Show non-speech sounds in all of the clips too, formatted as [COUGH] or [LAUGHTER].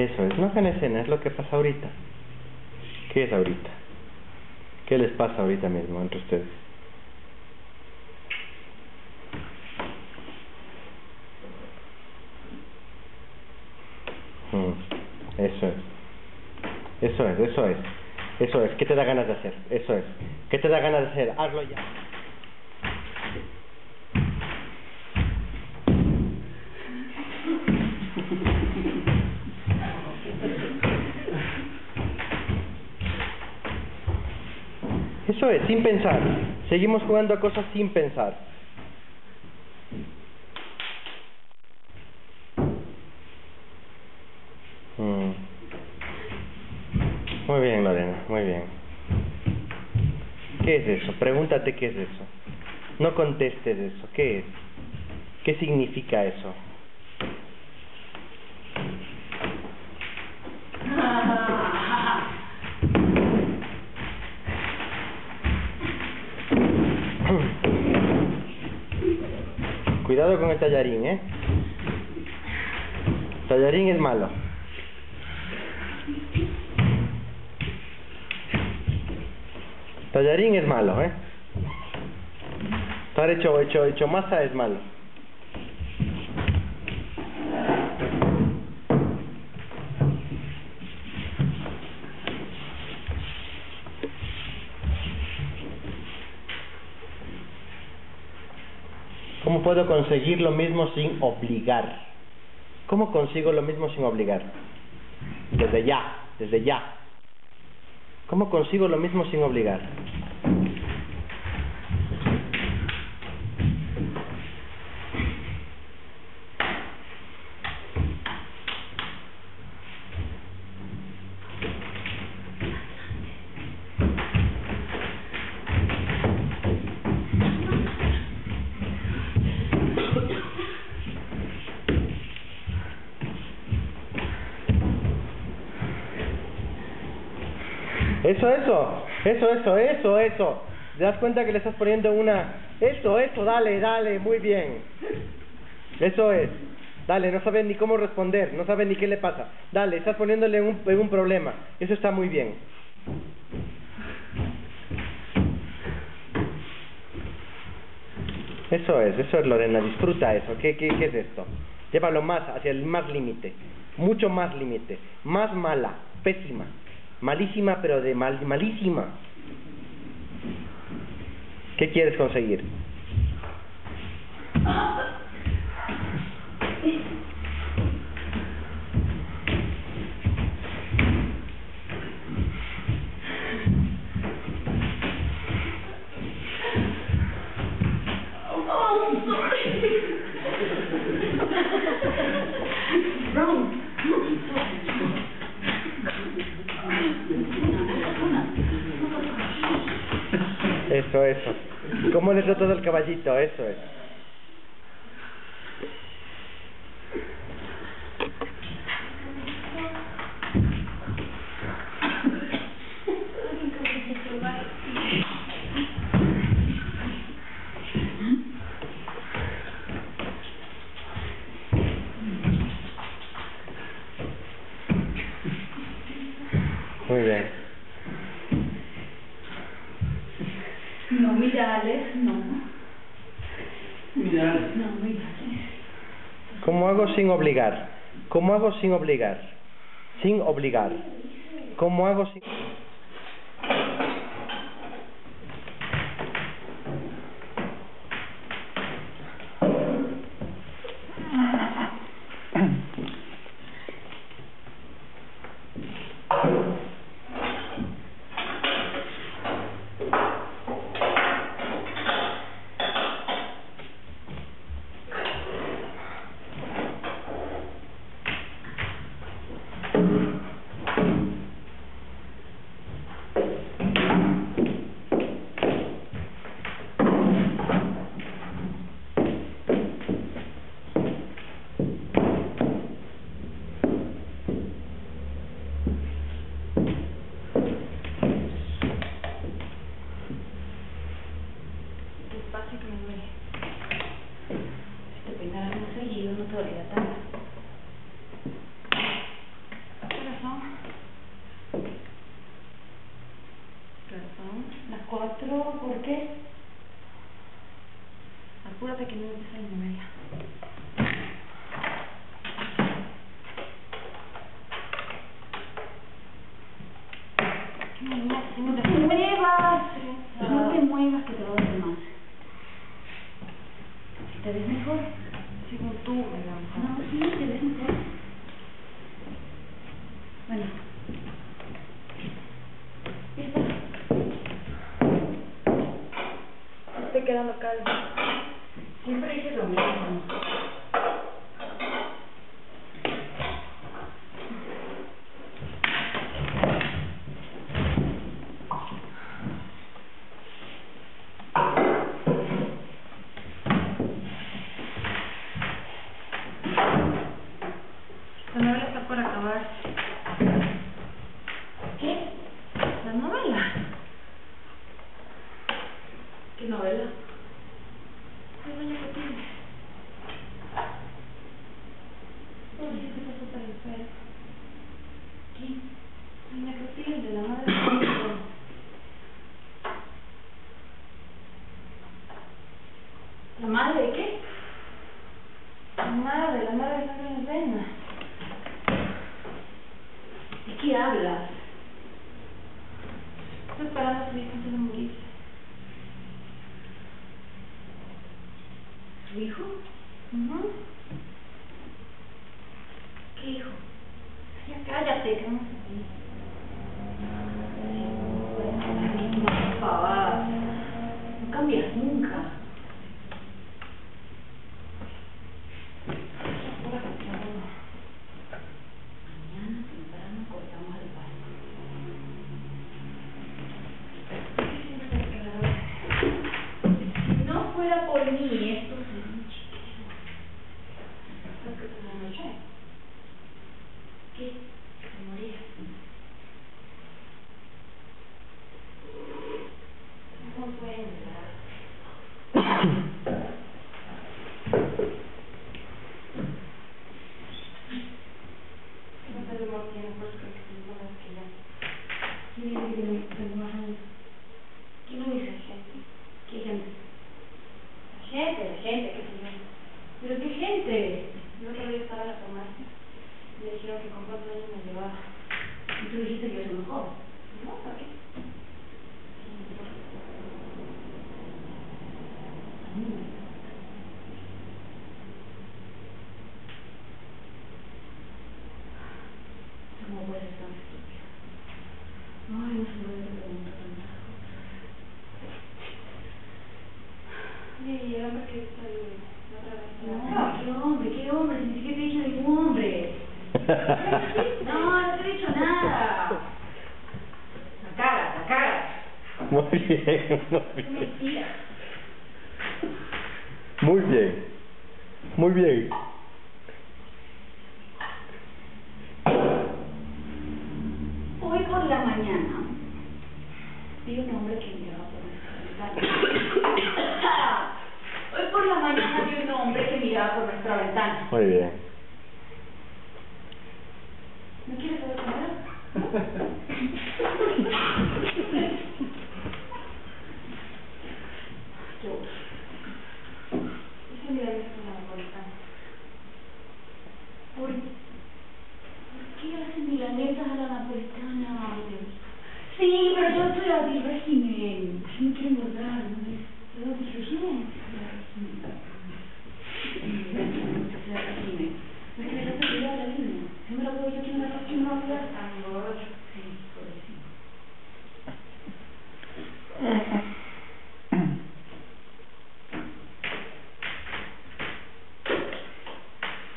Eso es, no hagan escena, es lo que pasa ahorita. ¿Qué es ahorita? ¿Qué les pasa ahorita mismo entre ustedes? Mm, Eso es. Eso es, eso es. Eso es. ¿Qué te da ganas de hacer? Eso es. ¿Qué te da ganas de hacer? Hazlo ya. Eso es, sin pensar. Seguimos jugando a cosas sin pensar. Mm. Muy bien, Lorena, muy bien. ¿Qué es eso? Pregúntate qué es eso. No contestes eso. ¿Qué es? ¿Qué significa eso? Con el tallarín, ¿eh? Tallarín es malo. Tallarín es malo, ¿eh? Estar hecho, hecho, hecho masa es malo. ¿Cómo puedo conseguir lo mismo sin obligar? ¿Cómo consigo lo mismo sin obligar? Desde ya, desde ya. ¿Cómo consigo lo mismo sin obligar? Eso, eso, eso, eso, eso, eso. ¿Te das cuenta que le estás poniendo una... Eso, eso, dale, dale, muy bien. Eso es. Dale, no sabes ni cómo responder, no sabes ni qué le pasa. Dale, estás poniéndole un, un problema. Eso está muy bien. Eso es, eso es Lorena, disfruta eso. ¿Qué, qué, qué es esto? Llévalo más, hacia el más límite, mucho más límite, más mala, pésima. Malísima, pero de mal, malísima. ¿Qué quieres conseguir? ¿Cómo le tratado el caballito? Eso es. Sin obligar? ¿Cómo hago sin obligar? Sin obligar. ¿Cómo hago sin... [LAUGHS] Muy bien. Muy bien.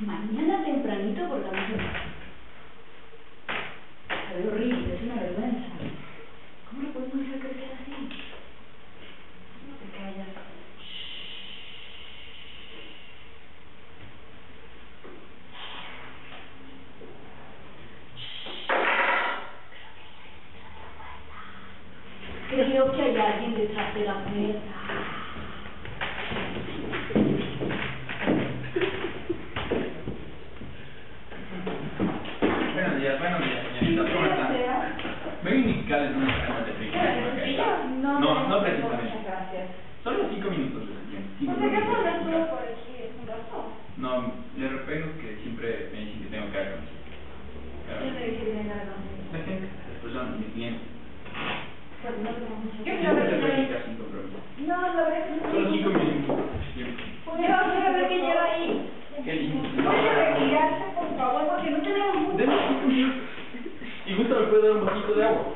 mañana tempranito porque a mí Villalbano, Villacoñanita, ¿cómo están? Ven y calen una canal de pique. No, no precisamente. y Gusta me puede dar un vasito de agua.